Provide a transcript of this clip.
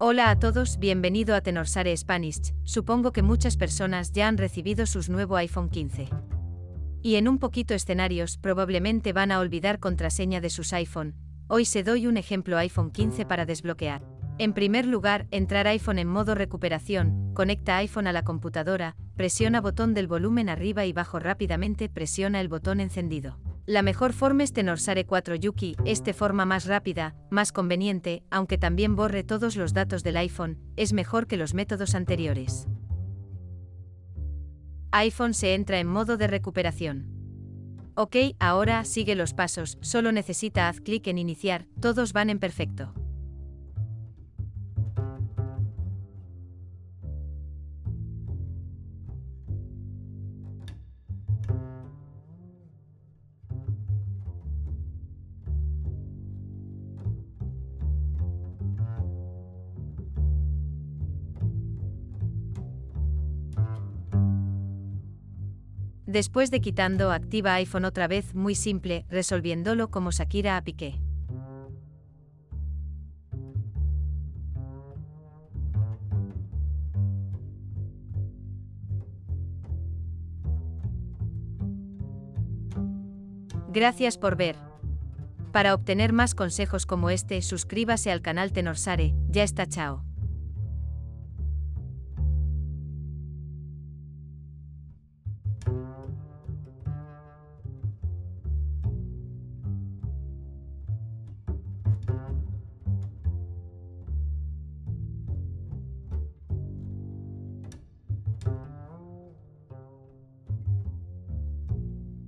Hola a todos, bienvenido a Tenorsare Spanish. Supongo que muchas personas ya han recibido sus nuevo iPhone 15. Y en un poquito escenarios probablemente van a olvidar contraseña de sus iPhone. Hoy se doy un ejemplo iPhone 15 para desbloquear. En primer lugar, entrar iPhone en modo recuperación, conecta iPhone a la computadora, presiona botón del volumen arriba y bajo rápidamente, presiona el botón encendido. La mejor forma es Tenorsare 4 Yuki, este forma más rápida, más conveniente, aunque también borre todos los datos del iPhone, es mejor que los métodos anteriores. iPhone se entra en modo de recuperación. Ok, ahora sigue los pasos, solo necesita haz clic en iniciar, todos van en perfecto. Después de quitando activa iPhone otra vez muy simple, resolviéndolo como Shakira a Piqué. Gracias por ver. Para obtener más consejos como este, suscríbase al canal Tenorsare, ya está chao.